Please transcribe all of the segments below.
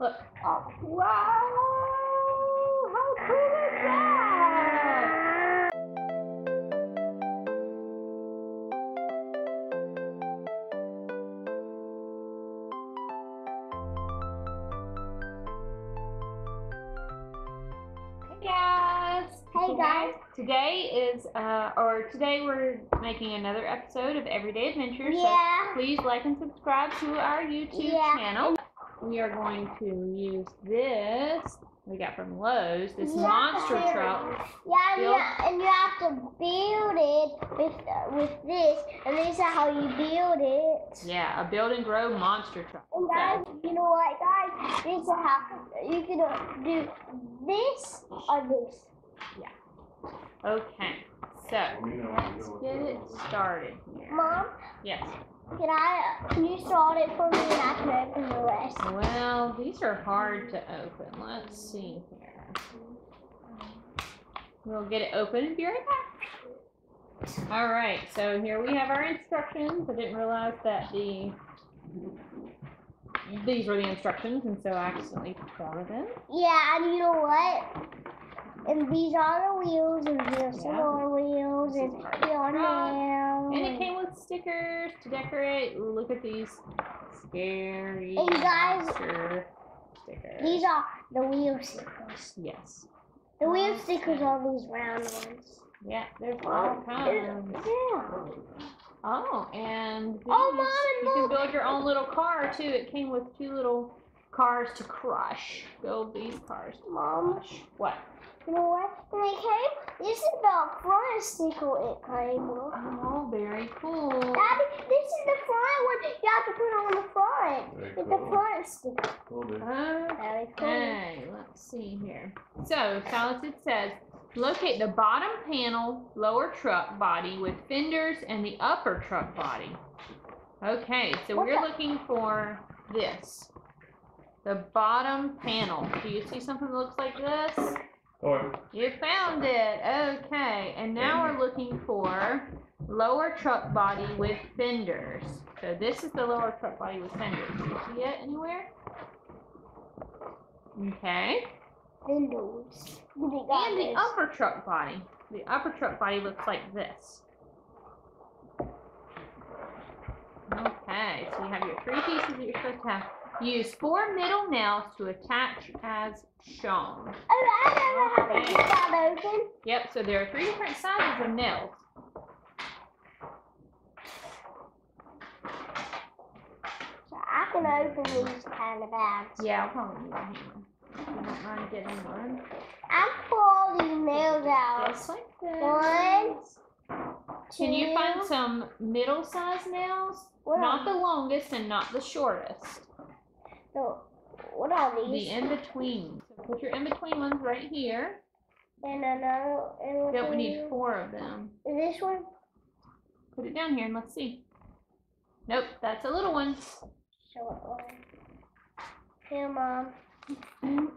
Look. Oh, wow! How cool is that? Hey guys! Hey, guys. Today is, uh, or today we're making another episode of Everyday Adventure. So Yeah. please like and subscribe to our YouTube Yeah. channel. We are going to use this we got from Lowe's, this Yeah. monster truck. Yeah, and you, and you have to build it with uh, with this, and this is how you build it. Yeah, a build and grow monster truck. And guys, you know what, guys? This is how you can do this or this. Yeah. Okay, so let's get it started here. Mom, Yes. Can I? Can you start it for me, and I can open the rest? Well, these are hard to open. Let's see here. We'll get it open and be right back. All right, so here we have our instructions. I didn't realize that the these were the instructions, and so I accidentally followed them. Yeah, and you know what? And these are the wheels, and here's some Yeah. more wheels, and This is our here are nails. And it came with stickers to decorate. Look at these scary And guys, stickers. These are the wheel stickers. yes. The wheel stickers are these round ones. Yeah, there's oh, all kinds. Yeah. Oh, and these, Oh, Mom, and you can build your own little car too. It came with two little cars to crush. Build these cars to Mom, crush. What? When they came, this is the front sticker it came with. Oh, very cool. Daddy, this is the front one you have to put on the front. Very the cool. front sticker. Cool. Very cool. Okay, let's see here. So, it says, locate the bottom panel lower truck body with fenders and the upper truck body. Okay, so we're the- looking for this. The bottom panel. Do you see something that looks like this? Oh, You found it. Okay, and now we're looking for lower truck body with fenders. So this is the lower truck body with fenders. Do you see it anywhere? Okay. Windows. They got And the upper truck body. The upper truck body looks like this. Okay, so you have your three pieces that you're supposed to have. Use four middle nails to attach as shown. Oh, I know how to get that open. Yep, so there are three different sizes of nails. So I can open these kind of bags. Yeah, I'll probably need a hammer. You don't mind getting one? I pull all these nails out. Just like this. One, Can you find some middle sized nails? Not the longest and not the shortest. No, what are these? The in between. So put your in between ones right here. And another. And Yep, we need four of them. Is this one? Put it down here and let's see. Nope, that's a little one. Show it one. Here, mom. did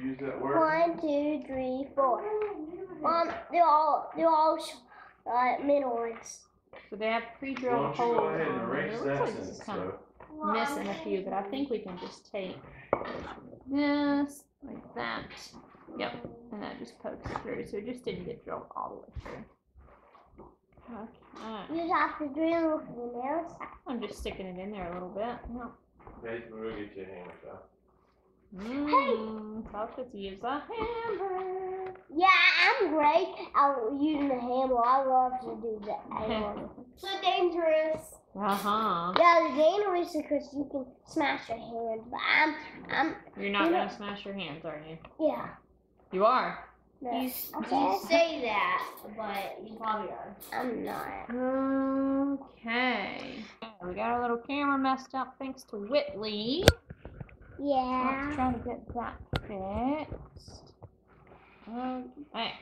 you use that word? One, two, three, four. Mom, they're all they're all uh, middle ones. So they have pre-drilled don't you holes. go ahead and erase It that looks like this sentence, is kind of though? missing a few, but I think we can just take this like that. Yep, and that just pokes through. So it just didn't get drilled all the way through. Okay, You just have to drill with the nails. I'm just sticking it in there a little bit. Yep. Hey, we'll get you a hammer shot. Mmm, thought to use a hammer. Yeah, I'm great at using the hammer. I love to do that. so dangerous. Uh huh. Yeah, the dangerous is because you can smash your hand. But I'm, I'm, You're not You know- gonna smash your hands, are you? yeah. You are. No, You, okay. you say that, but you probably are. I'm not. Okay. We got our little camera messed up thanks to Whitley. Yeah. Let's try to get that fixed. Okay.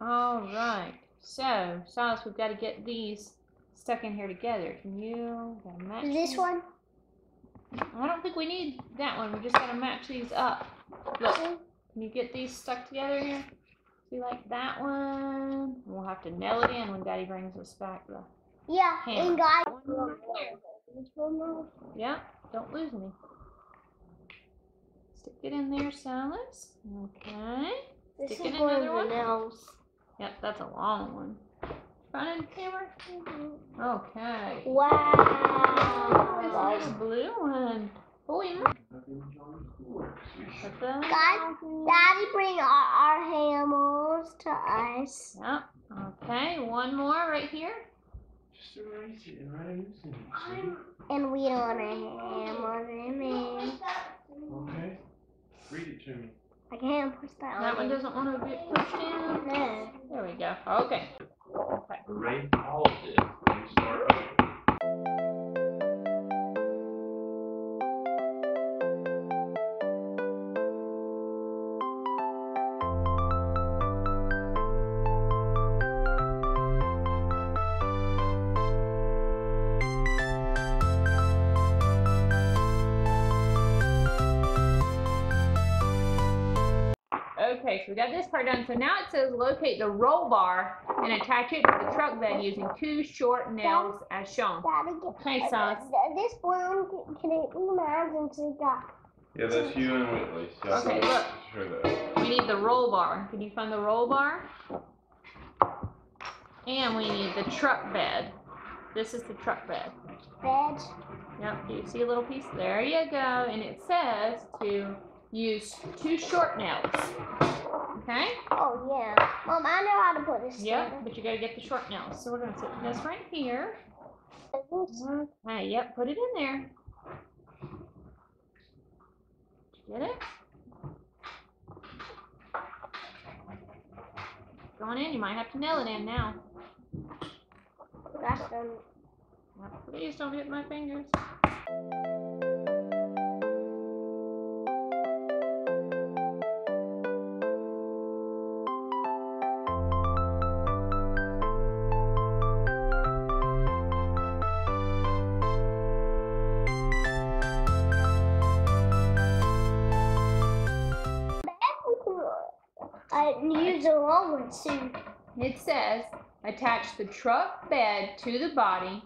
All right. So, Silas, we've got to get these stuck in here together. Can you match This these? one? I don't think we need that one. We just got to match these up. Look, can you get these stuck together here? See, like that one. We'll have to nail it in when Daddy brings us back the. Yeah, and guys. One more there. Yeah. Don't lose me. Stick it in there, Silas. Okay. This Stick is in one another one? nails. Yep, that's a long one. Find it, camera. Okay. Wow. This is a blue one. Oh, yeah. Put Guys, Daddy, bring our, our hammers to us. Yep. Okay, one more right here. Just erase it and write a new sentence. And we don't want to hammer them in. Okay. Read it to me. I can't push that, one. That one doesn't want to be pushed in. No. There we go. Okay. Okay. Erase all of this and start over. Okay, so we got this part done. So now it says locate the roll bar and attach it to the truck bed using two short nails as shown. Daddy, Okay, Silas. th- this one, can- can it be mine since we got Yeah, that's you and Whitley. So I Okay, look. Sure. We need the roll bar. Can you find the roll bar? And we need the truck bed. This is the truck bed. bed? Yep, do you see a little piece? There you go. And it says to use two short nails. Okay? Oh, yeah. Mom, I know how to put this Yep, but you gotta get the short nails. So we're gonna put this right here. Okay, yep, put it in there. Get it? Going in, you might have to nail it in now. That's done. Please don't hit my fingers. I use a long one too. It says attach the truck bed to the body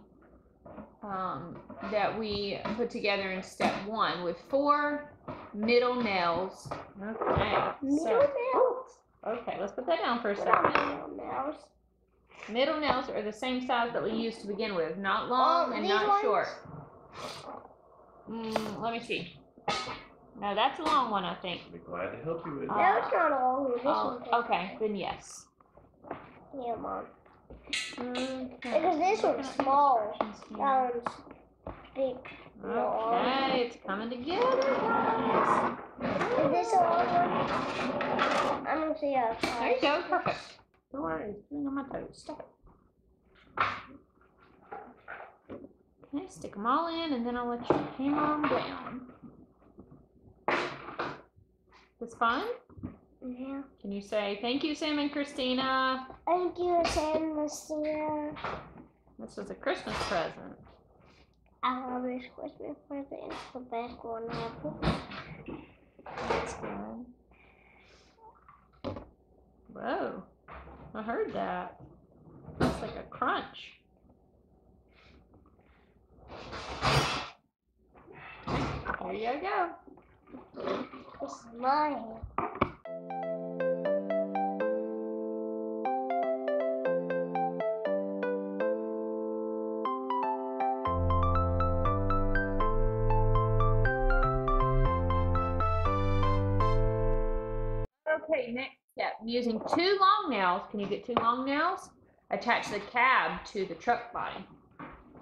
um, that we put together in step one with four middle nails. Okay. Middle So, nails. okay, let's put that down for a second. Middle nails. Middle nails are the same size that we used to begin with, not long Oh, and not ones? short. Mm, let me see. No, that's a long one, I think. Be glad to help you with it. Uh, No, it's not all. This Oh, one. okay, then yes. Yeah, mom. Okay. Because this one's small. That one's big. Okay, it's coming together, guys. Is this a long one? I'm gonna see how There you go, perfect. Door is doing on my toes. Stop it. Okay, stick them all in, and then I'll let you hammer them down. This fun? Yeah. Can you say thank you, Sam and Christina? Thank you, Sam and Christina. This was a Christmas present. I love this Christmas present. It's the best one ever. That's good. Whoa, I heard that. It's like a crunch. There you go. Is mine. Okay, next step. Using two long nails, can you get two long nails? Attach the cab to the truck body.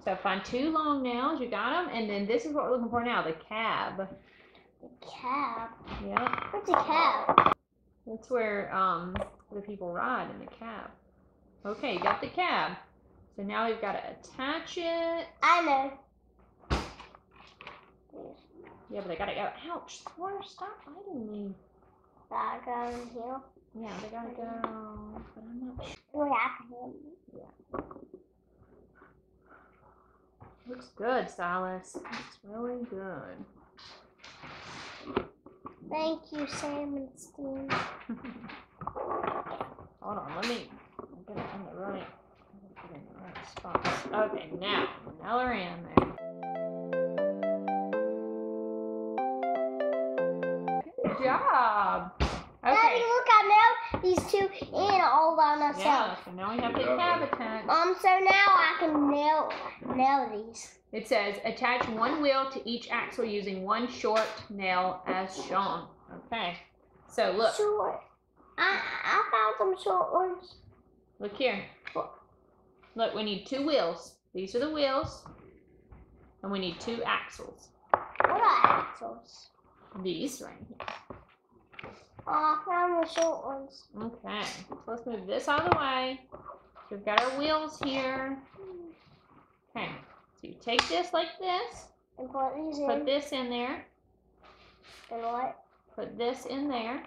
So find two long nails, you got them, and then this is what we're looking for now, the cab. The cab. Yep, What's a cab? that's where um the people ride in the cab. Okay, you got the cab. So now we've got to attach it. I know. Yeah, but they gotta go. Ouch! Thor, stop biting me. I go in here. Yeah, they gotta go. But I'm not sure. We have him. Looks good, Silas. Looks really good. Thank you, Sam and Steve. Hold on, let me get it in the right, get it in the right spots. Okay, now, now we're in there. Good job. Daddy, Okay. look, I nailed these two in all by myself. Yeah, so now we have the Good job, buddy. inhabitants. Um, so now I can nail nail these. It says attach one wheel to each axle using one short nail as shown. Okay. So look, Short. I I found some short ones. look here. Look, we need two wheels. These are the wheels. And we need two axles. What are axles? These right here. Oh, I found the short ones. Okay. So let's move this out of the way. So we've got our wheels here. Okay. So you take this like this. And put these in. Put this in there. and what? Put this in there.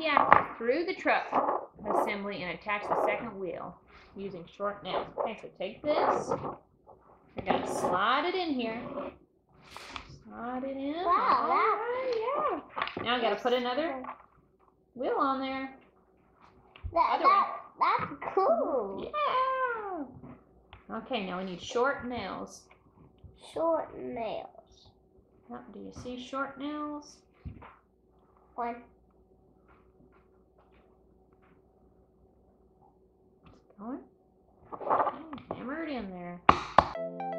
The axle through the truck assembly and attach the second wheel using short nails. Okay, so take this. I gotta slide it in here. Slide it in. Wow, Alright, yeah. Now I gotta put another wheel on there. That, Other that, that's cool. Yeah. Okay, now we need short nails. Short nails. Do you see short nails? One. Going. Okay, hammer it in there.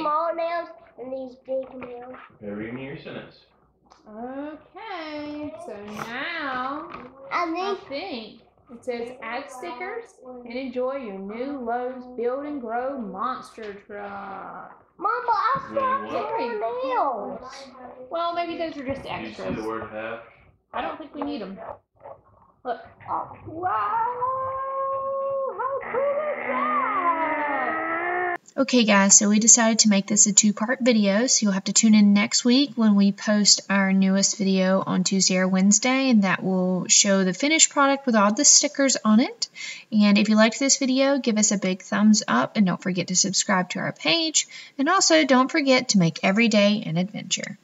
Small nails and these big nails. Okay, read me your sentence. Okay, so now I I think think it says add stickers and enjoy your new Lowe's Build and Grow monster truck. Mama, I saw what? nails. Well, maybe those are just Did you see extras. the word have? I don't think we need them. Look. Oh, wow! Okay, guys, so we decided to make this a two part video, so you'll have to tune in next week when we post our newest video on Tuesday or Wednesday, and that will show the finished product with all the stickers on it. And if you liked this video, give us a big thumbs up, and don't forget to subscribe to our page. And also, don't forget to make every day an adventure.